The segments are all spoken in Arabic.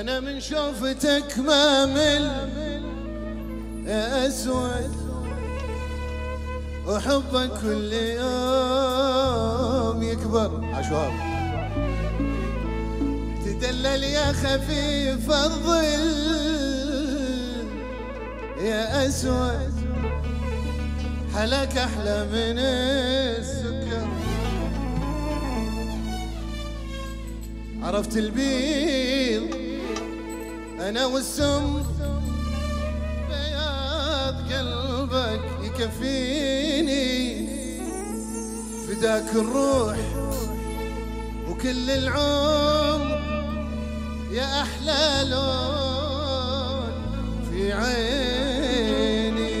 أنا من شوفتك ما مل يا أسود. وحبك كل يوم يكبر. عشواب تدلل يا خفيف الظل يا أسود. حلاك أحلى من السكر. عرفت البيض أنا والسم بياض قلبك يكفيني. فداك الروح وكل العمر يا أحلى لون في عيني.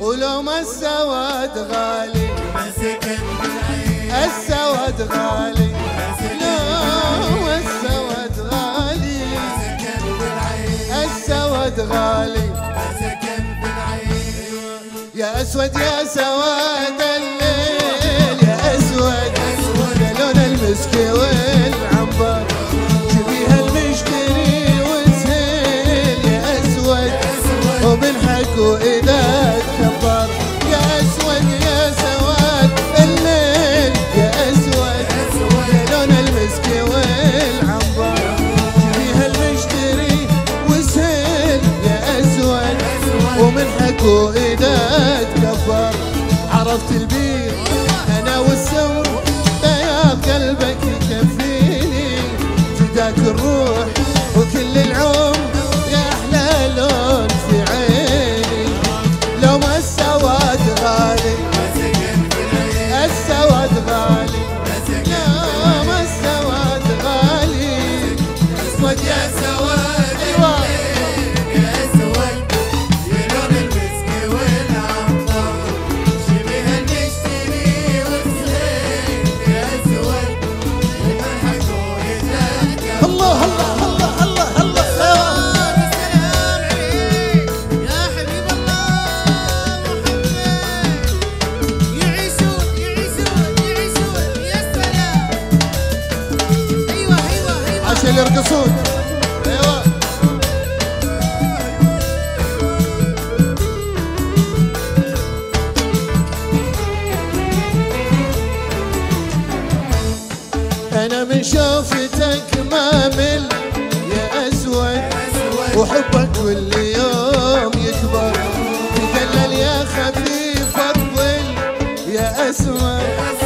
ولو ما السواد غالي السواد غالي. يا أسود يا سواد الليل يا أسود يا لون المسك والعنبر عرفت البير أنا والسمر بياض قلبك يكفيني. فداك الروح وكل العمر يا أحلى لون في عيني. لو ما السواد غالي السواد غالي. لو ما السواد غالي اسود يا أيوه. عشان يرقصون أنا من شوفتك ما مل يا أسود وحبك كل يوم يكبر. تدلل يا خفيف الظل يا أسود.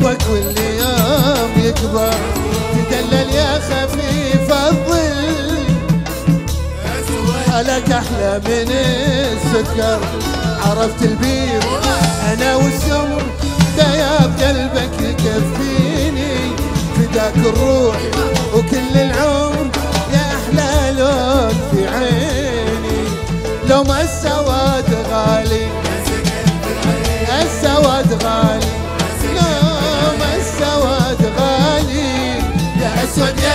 وحبك كل يوم يكبر. تدلل يا خفيف الظل. حالك أحلى من السكر. عرفت البير. أنا والسمر دياب قلبك يكفيني. فداك الروح وكل العمر يا أحلى لون في عيني. لو ما السواد غالي السواد غالي. يا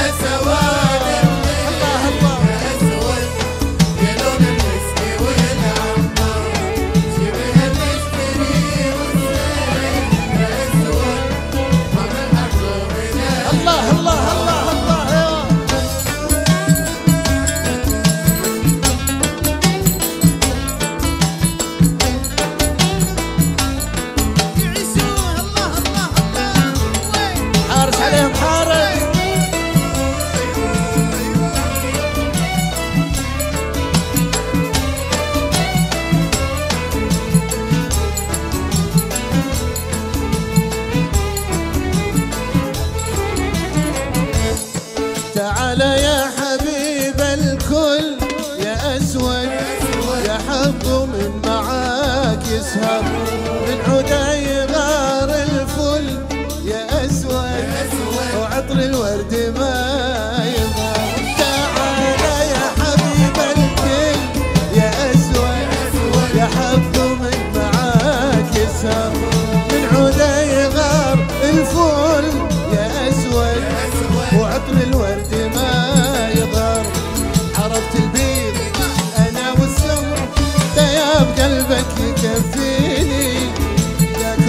sabe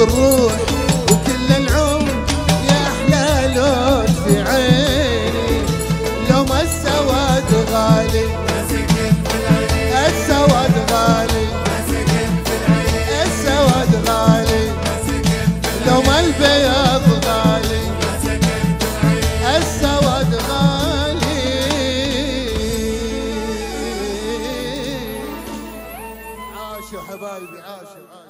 الروح وكل العمر يا أحلى لون في عيني. لو ما السواد غالي السواد غالي السواد غالي. لو ما البياض غالي السواد غالي. عاشوا حبايبي عاشوا.